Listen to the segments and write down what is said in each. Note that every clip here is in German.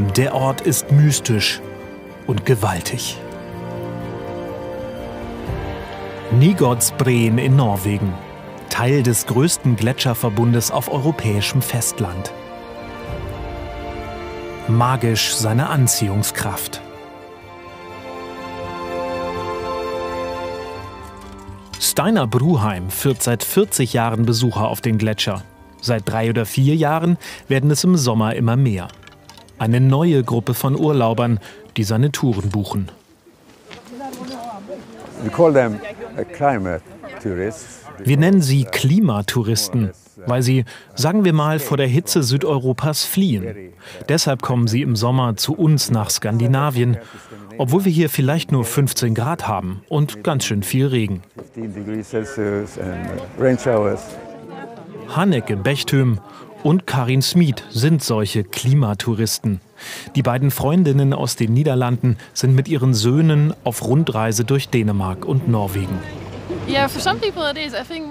Der Ort ist mystisch und gewaltig. Nigodsbreen in Norwegen, Teil des größten Gletscherverbundes auf europäischem Festland. Magisch seine Anziehungskraft. Steiner Bruheim führt seit 40 Jahren Besucher auf den Gletscher. Seit drei oder vier Jahren werden es im Sommer immer mehr. Eine neue Gruppe von Urlaubern, die seine Touren buchen. Wir nennen sie Klimatouristen, weil sie, sagen wir mal, vor der Hitze Südeuropas fliehen. Deshalb kommen sie im Sommer zu uns nach Skandinavien, obwohl wir hier vielleicht nur 15 Grad haben und ganz schön viel Regen. Hanneke Bechthöm und Karin Smith sind solche Klimatouristen. Die beiden Freundinnen aus den Niederlanden sind mit ihren Söhnen auf Rundreise durch Dänemark und Norwegen.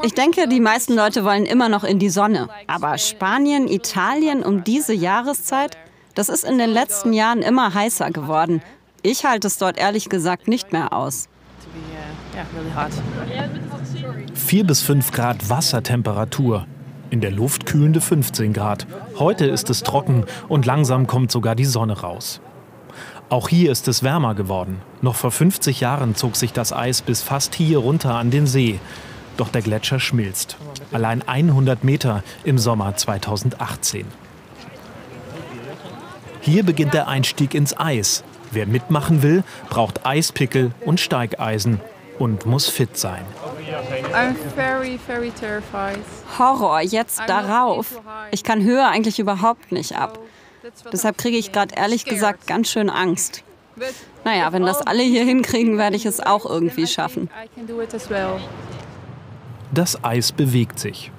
Ich denke, die meisten Leute wollen immer noch in die Sonne. Aber Spanien, Italien um diese Jahreszeit, das ist in den letzten Jahren immer heißer geworden. Ich halte es dort ehrlich gesagt nicht mehr aus. Vier bis fünf Grad Wassertemperatur. In der Luft kühlende 15 Grad. Heute ist es trocken und langsam kommt sogar die Sonne raus. Auch hier ist es wärmer geworden. Noch vor 50 Jahren zog sich das Eis bis fast hier runter an den See. Doch der Gletscher schmilzt. Allein 100 Meter im Sommer 2018. Hier beginnt der Einstieg ins Eis. Wer mitmachen will, braucht Eispickel und Steigeisen und muss fit sein. Very, very Horror, jetzt darauf. Ich kann Höhe eigentlich überhaupt nicht ab. Deshalb kriege ich gerade ehrlich gesagt ganz schön Angst. Naja, wenn das alle hier hinkriegen, werde ich es auch irgendwie schaffen. Das Eis bewegt sich.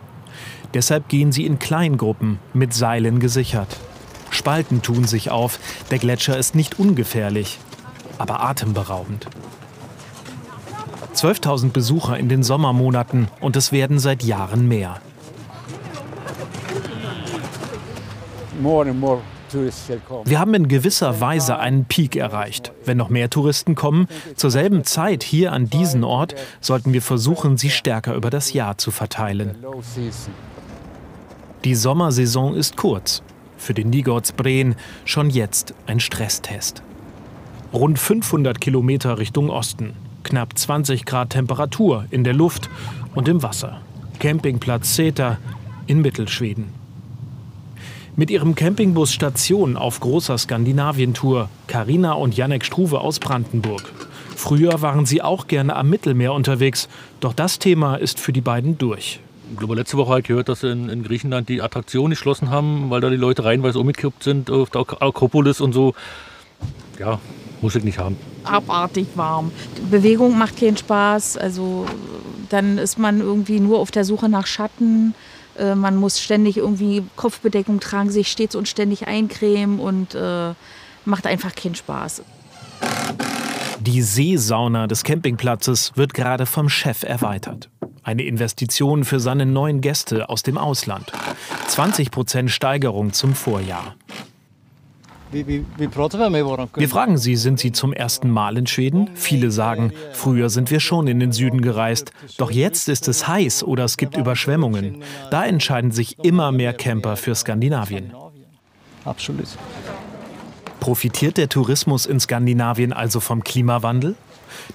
Deshalb gehen sie in Kleingruppen, mit Seilen gesichert. Spalten tun sich auf. Der Gletscher ist nicht ungefährlich, aber atemberaubend. 12.000 Besucher in den Sommermonaten und es werden seit Jahren mehr. Wir haben in gewisser Weise einen Peak erreicht. Wenn noch mehr Touristen kommen, zur selben Zeit hier an diesen Ort, sollten wir versuchen, sie stärker über das Jahr zu verteilen. Die Sommersaison ist kurz. Für den Nigordsbreen schon jetzt ein Stresstest. Rund 500 Kilometer Richtung Osten. Knapp 20 Grad Temperatur in der Luft und im Wasser. Campingplatz Zeta in Mittelschweden. Mit ihrem Campingbus Station auf großer Skandinavientour Karina und Janek Struve aus Brandenburg. Früher waren sie auch gerne am Mittelmeer unterwegs, doch das Thema ist für die beiden durch. Ich glaube, letzte Woche habe ich gehört, dass in, in, Griechenland die Attraktion geschlossen haben, weil da die Leute reihenweise umgekippt sind auf der Akropolis und so. Ja, muss ich nicht haben. Abartig warm. Die Bewegung macht keinen Spaß. Also dann ist man irgendwie nur auf der Suche nach Schatten. Äh, man muss ständig irgendwie Kopfbedeckung tragen, sich stets und ständig eincremen und äh, macht einfach keinen Spaß. Die Seesauna des Campingplatzes wird gerade vom Chef erweitert. Eine Investition für seine neuen Gäste aus dem Ausland. 20 Prozent Steigerung zum Vorjahr. Wir fragen Sie, sind Sie zum ersten Mal in Schweden? Viele sagen, früher sind wir schon in den Süden gereist. Doch jetzt ist es heiß oder es gibt Überschwemmungen. Da entscheiden sich immer mehr Camper für Skandinavien. Absolut. Profitiert der Tourismus in Skandinavien also vom Klimawandel?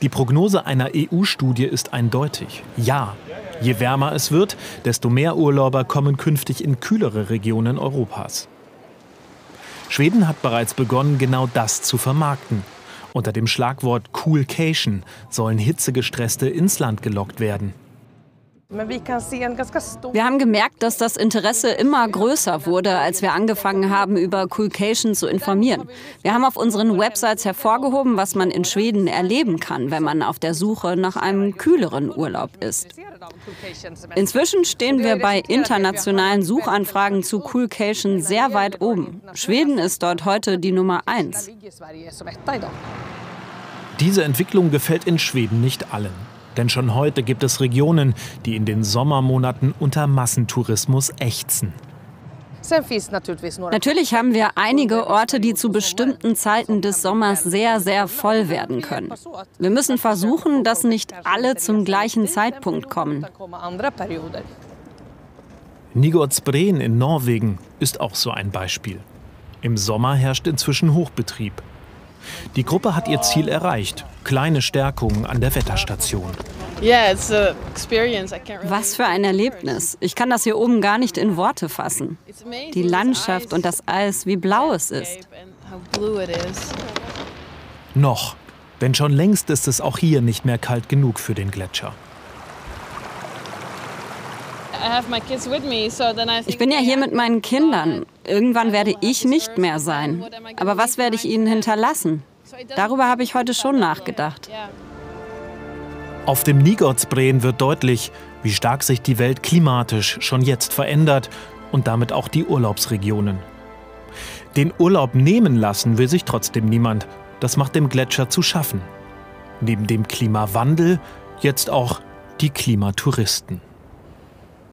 Die Prognose einer EU-Studie ist eindeutig. Ja. Je wärmer es wird, desto mehr Urlauber kommen künftig in kühlere Regionen Europas. Schweden hat bereits begonnen, genau das zu vermarkten. Unter dem Schlagwort Coolcation sollen Hitzegestresste ins Land gelockt werden. Wir haben gemerkt, dass das Interesse immer größer wurde, als wir angefangen haben, über Coolcation zu informieren. Wir haben auf unseren Websites hervorgehoben, was man in Schweden erleben kann, wenn man auf der Suche nach einem kühleren Urlaub ist. Inzwischen stehen wir bei internationalen Suchanfragen zu Coolcation sehr weit oben. Schweden ist dort heute die Nummer eins. Diese Entwicklung gefällt in Schweden nicht allen. Denn schon heute gibt es Regionen, die in den Sommermonaten unter Massentourismus ächzen. Natürlich haben wir einige Orte, die zu bestimmten Zeiten des Sommers sehr, sehr voll werden können. Wir müssen versuchen, dass nicht alle zum gleichen Zeitpunkt kommen. Nygårdsbreen in Norwegen ist auch so ein Beispiel. Im Sommer herrscht inzwischen Hochbetrieb. Die Gruppe hat ihr Ziel erreicht. Kleine Stärkungen an der Wetterstation. Was für ein Erlebnis. Ich kann das hier oben gar nicht in Worte fassen. Die Landschaft und das Eis, wie blau es ist. Noch. Denn schon längst ist es auch hier nicht mehr kalt genug für den Gletscher. Ich bin ja hier mit meinen Kindern. Irgendwann werde ich nicht mehr sein. Aber was werde ich ihnen hinterlassen? Darüber habe ich heute schon nachgedacht. Auf dem Nigordsbreen wird deutlich, wie stark sich die Welt klimatisch schon jetzt verändert und damit auch die Urlaubsregionen. Den Urlaub nehmen lassen will sich trotzdem niemand. Das macht dem Gletscher zu schaffen. Neben dem Klimawandel jetzt auch die Klimatouristen.